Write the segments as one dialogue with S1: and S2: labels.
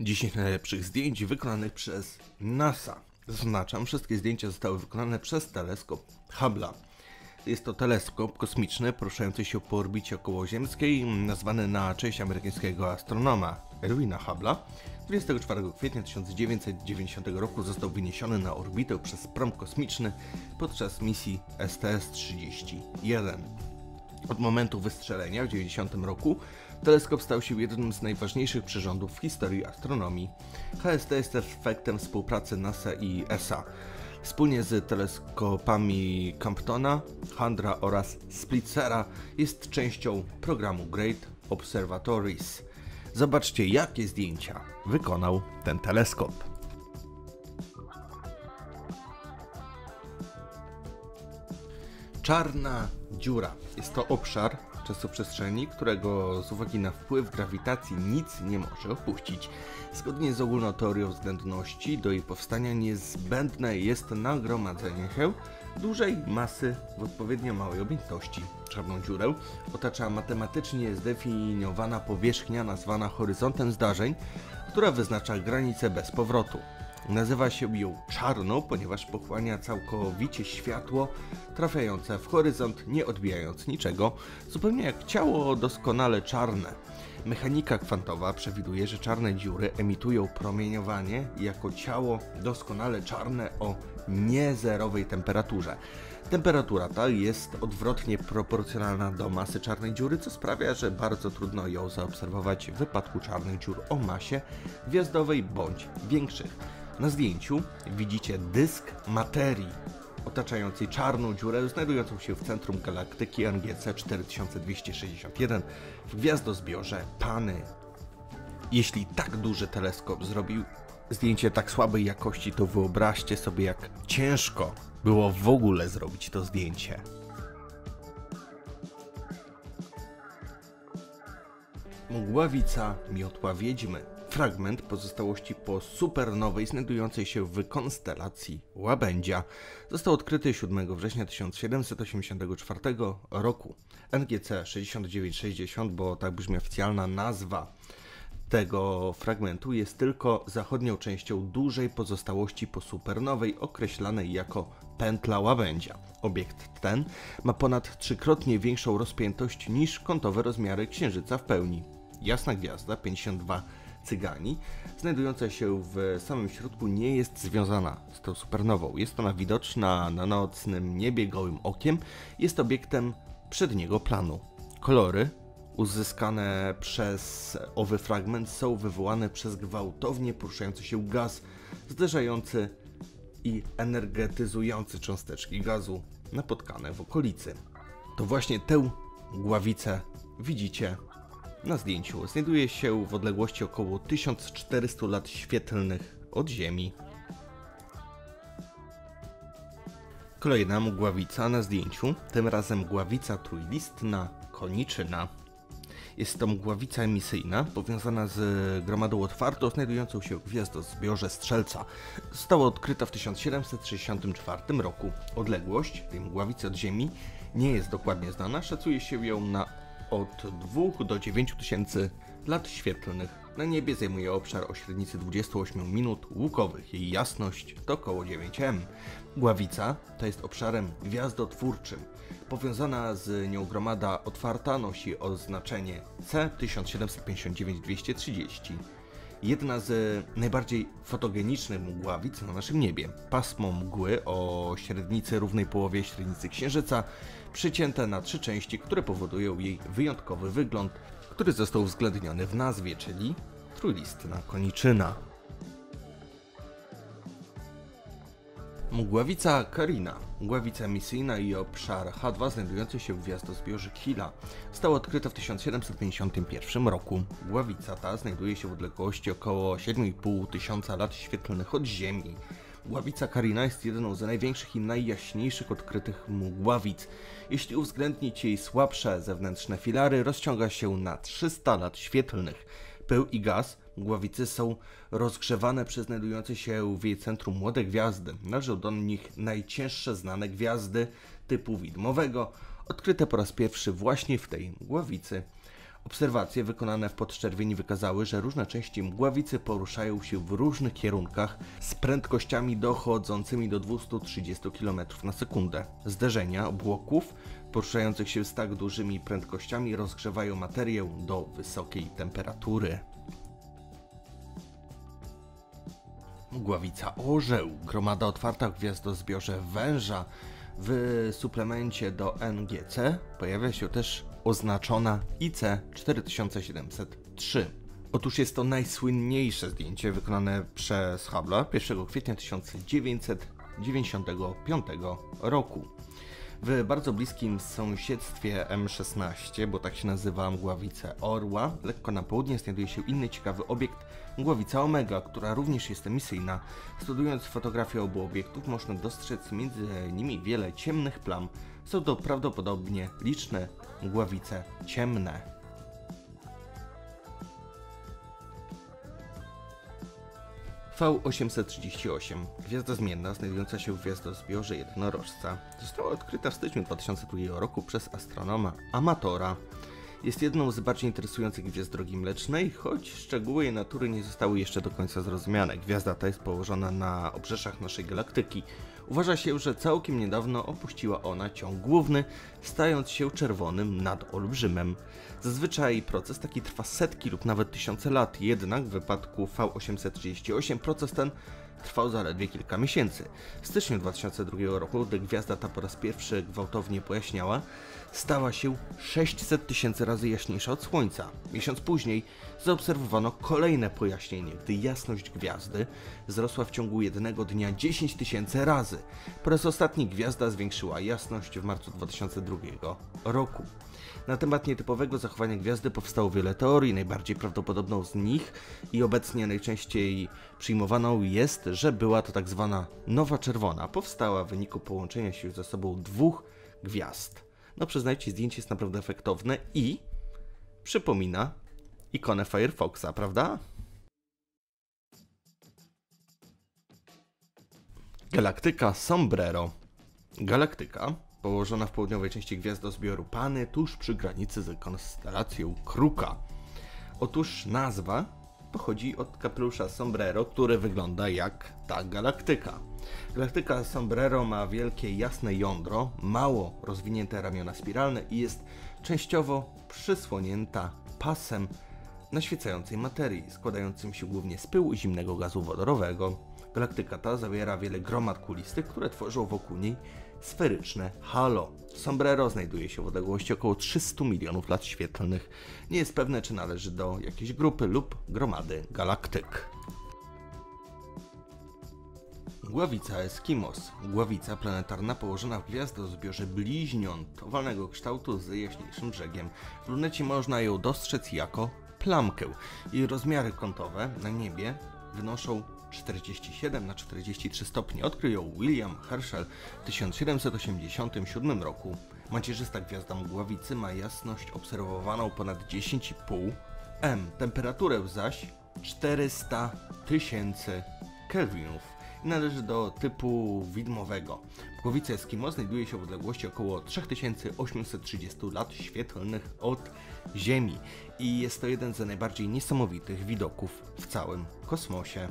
S1: 10 najlepszych zdjęć wykonanych przez NASA. Zaznaczam, wszystkie zdjęcia zostały wykonane przez teleskop Hubble'a. Jest to teleskop kosmiczny poruszający się po orbicie okołoziemskiej, nazwany na cześć amerykańskiego astronoma Erwina Hubble'a. 24 kwietnia 1990 roku został wyniesiony na orbitę przez prom kosmiczny podczas misji STS-31. Od momentu wystrzelenia w 1990 roku teleskop stał się jednym z najważniejszych przyrządów w historii astronomii. HST jest też efektem współpracy NASA i ESA. Wspólnie z teleskopami Camptona, Handra oraz Splitzera jest częścią programu Great Observatories. Zobaczcie, jakie zdjęcia wykonał ten teleskop. Czarna dziura. Jest to obszar czasoprzestrzeni, którego z uwagi na wpływ grawitacji nic nie może opuścić. Zgodnie z ogólną teorią względności, do jej powstania niezbędne jest nagromadzenie się dużej masy w odpowiednio małej objętości. Czarną dziurę otacza matematycznie zdefiniowana powierzchnia nazwana horyzontem zdarzeń, która wyznacza granicę bez powrotu. Nazywa się ją czarną, ponieważ pochłania całkowicie światło trafiające w horyzont, nie odbijając niczego, zupełnie jak ciało doskonale czarne. Mechanika kwantowa przewiduje, że czarne dziury emitują promieniowanie jako ciało doskonale czarne o niezerowej temperaturze. Temperatura ta jest odwrotnie proporcjonalna do masy czarnej dziury, co sprawia, że bardzo trudno ją zaobserwować w wypadku czarnych dziur o masie gwiazdowej bądź większych. Na zdjęciu widzicie dysk materii otaczającej czarną dziurę znajdującą się w centrum galaktyki NGC 4261 w gwiazdozbiorze Pany. Jeśli tak duży teleskop zrobił zdjęcie tak słabej jakości, to wyobraźcie sobie, jak ciężko było w ogóle zrobić to zdjęcie. Mgławica miotła wiedźmy. Fragment pozostałości po supernowej znajdującej się w konstelacji Łabędzia został odkryty 7 września 1784 roku. NGC 6960, bo tak brzmi oficjalna nazwa tego fragmentu, jest tylko zachodnią częścią dużej pozostałości po supernowej określanej jako pętla łabędzia. Obiekt ten ma ponad trzykrotnie większą rozpiętość niż kątowe rozmiary Księżyca w pełni. Jasna gwiazda 52 Cygani, znajdująca się w samym środku, nie jest związana z tą supernową. Jest ona widoczna na nocnym niebie gołym okiem, jest obiektem przedniego planu. Kolory uzyskane przez owy fragment są wywołane przez gwałtownie poruszający się gaz zderzający i energetyzujący cząsteczki gazu napotkane w okolicy. To właśnie tę gławicę widzicie na zdjęciu. Znajduje się w odległości około 1400 lat świetlnych od Ziemi. Kolejna mgławica na zdjęciu, tym razem mgławica trójlistna koniczyna. Jest to mgławica emisyjna, powiązana z gromadą otwartą, znajdującą się w gwiazdozbiorze Strzelca. Została odkryta w 1764 roku. Odległość tej mgławicy od Ziemi nie jest dokładnie znana, szacuje się ją na od 2 do 9 tysięcy lat świetlnych. Na niebie zajmuje obszar o średnicy 28 minut łukowych. Jej jasność to około 9M. Gławica to jest obszarem gwiazdotwórczym. Powiązana z nią gromada otwarta nosi oznaczenie C1759230. Jedna z najbardziej fotogenicznych mgławic na naszym niebie. Pasmo mgły o średnicy równej połowie średnicy Księżyca, przycięte na trzy części, które powodują jej wyjątkowy wygląd, który został uwzględniony w nazwie, czyli trójlistna koniczyna. Mgławica Karina, mgławica emisyjna i obszar H2 znajdujący się w gwiazdozbiorze Kila, została odkryta w 1751 roku. Mgławica ta znajduje się w odległości około 7,5 tysiąca lat świetlnych od Ziemi. Mgławica Karina jest jedną z największych i najjaśniejszych odkrytych mgławic. Jeśli uwzględnić jej słabsze zewnętrzne filary, rozciąga się na 300 lat świetlnych. Pył i gaz mgławicy są rozgrzewane przez znajdujące się w jej centrum młode gwiazdy. Należą do nich najcięższe znane gwiazdy typu widmowego, odkryte po raz pierwszy właśnie w tej mgławicy. Obserwacje wykonane w podczerwieni wykazały, że różne części mgławicy poruszają się w różnych kierunkach z prędkościami dochodzącymi do 230 km na sekundę. Zderzenia obłoków poruszających się z tak dużymi prędkościami rozgrzewają materię do wysokiej temperatury. Mgławica orzeł, gromada otwarta w gwiazdozbiorze węża. W suplemencie do NGC pojawia się też oznaczona IC 4703. Otóż jest to najsłynniejsze zdjęcie wykonane przez Hubble 1 kwietnia 1995 roku. W bardzo bliskim sąsiedztwie M16, bo tak się nazywa mgławice Orła, lekko na południe znajduje się inny ciekawy obiekt, mgławica Omega, która również jest emisyjna. Studiując fotografię obu obiektów można dostrzec między nimi wiele ciemnych plam. Są to prawdopodobnie liczne mgławice ciemne. V838, gwiazda zmienna znajdująca się w gwiazdozbiorze jednorożca, została odkryta w styczniu 2002 roku przez astronoma amatora. Jest jedną z bardziej interesujących gwiazd drogi mlecznej, choć szczegóły jej natury nie zostały jeszcze do końca zrozumiane. Gwiazda ta jest położona na obrzeżach naszej galaktyki. Uważa się, że całkiem niedawno opuściła ona ciąg główny, stając się czerwonym nad olbrzymem. Zazwyczaj proces taki trwa setki lub nawet tysiące lat, jednak w wypadku V838 proces ten trwał zaledwie kilka miesięcy. W styczniu 2002 roku, gdy gwiazda ta po raz pierwszy gwałtownie pojaśniała, stała się 600 tysięcy razy jaśniejsza od Słońca. Miesiąc później zaobserwowano kolejne pojaśnienie, gdy jasność gwiazdy wzrosła w ciągu jednego dnia 10 tysięcy razy. Po raz ostatni gwiazda zwiększyła jasność w marcu 2002 roku. Na temat nietypowego zachowania gwiazdy powstało wiele teorii. Najbardziej prawdopodobną z nich i obecnie najczęściej przyjmowaną jest, że była to tak zwana nowa czerwona. Powstała w wyniku połączenia się ze sobą dwóch gwiazd. No przyznajcie, zdjęcie jest naprawdę efektowne i przypomina ikonę Firefoxa, prawda? Galaktyka Sombrero. Galaktyka położona w południowej części gwiazdozbioru Pany, tuż przy granicy z konstelacją Kruka. Otóż nazwa pochodzi od kapelusza sombrero, który wygląda jak ta galaktyka. Galaktyka sombrero ma wielkie jasne jądro, mało rozwinięte ramiona spiralne i jest częściowo przysłonięta pasem naświecającej materii, składającym się głównie z pyłu i zimnego gazu wodorowego. Galaktyka ta zawiera wiele gromad kulistych, które tworzą wokół niej sferyczne halo. Sombrero znajduje się w odległości około 300 milionów lat świetlnych. Nie jest pewne, czy należy do jakiejś grupy lub gromady galaktyk. Gławica Eskimos. Gławica planetarna położona w gwiazdozbiorze bliźniąt owalnego kształtu z jaśniejszym brzegiem. W lunecie można ją dostrzec jako plamkę. Jej rozmiary kątowe na niebie wynoszą 47 na 43 stopnie odkrył ją William Herschel w 1787 roku. Macierzysta gwiazda mgławicy ma jasność obserwowaną ponad 10,5 m, temperaturę zaś 400 tysięcy kelwinów należy do typu widmowego. Mgławica Eskimo znajduje się w odległości około 3830 lat świetlnych od Ziemi i jest to jeden z najbardziej niesamowitych widoków w całym kosmosie.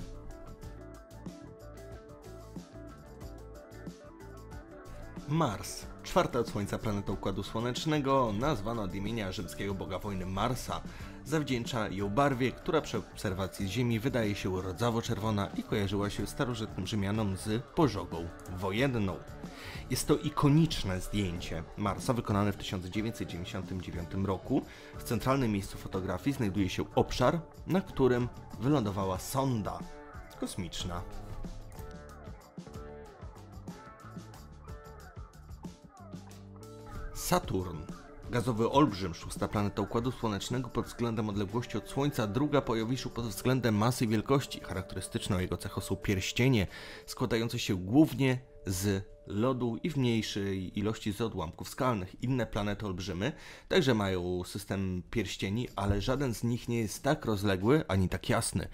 S1: Mars. Czwarta od Słońca planeta Układu Słonecznego, nazwana od imienia rzymskiego boga wojny Marsa, zawdzięcza ją barwie, która przy obserwacji Ziemi wydaje się rdzawo-czerwona i kojarzyła się starożytnym Rzymianom z pożogą wojenną. Jest to ikoniczne zdjęcie Marsa wykonane w 1999 roku. W centralnym miejscu fotografii znajduje się obszar, na którym wylądowała sonda kosmiczna Saturn. Gazowy olbrzym, szósta planeta Układu Słonecznego pod względem odległości od Słońca, druga po Jowiszu pod względem masy i wielkości. Charakterystyczną jego cechą są pierścienie, składające się głównie z lodu i w mniejszej ilości z odłamków skalnych. Inne planety olbrzymy także mają system pierścieni, ale żaden z nich nie jest tak rozległy ani tak jasny.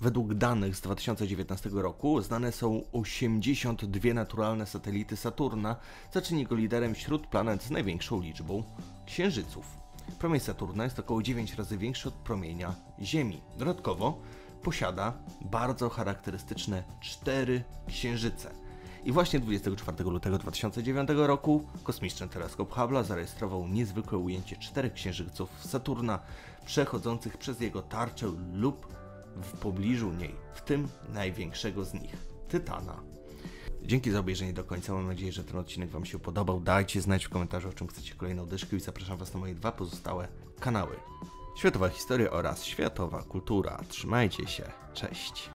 S1: Według danych z 2019 roku znane są 82 naturalne satelity Saturna, co czyni go liderem wśród planet z największą liczbą księżyców. Promień Saturna jest około 9 razy większy od promienia Ziemi. Dodatkowo posiada bardzo charakterystyczne cztery księżyce. I właśnie 24 lutego 2009 roku kosmiczny teleskop Hubble zarejestrował niezwykłe ujęcie czterech księżyców Saturna przechodzących przez jego tarczę lub w pobliżu niej, w tym największego z nich, Tytana. Dzięki za obejrzenie do końca. Mam nadzieję, że ten odcinek Wam się podobał. Dajcie znać w komentarzu, o czym chcecie kolejną dyszkę i zapraszam Was na moje dwa pozostałe kanały. Światowa historia oraz światowa kultura. Trzymajcie się. Cześć.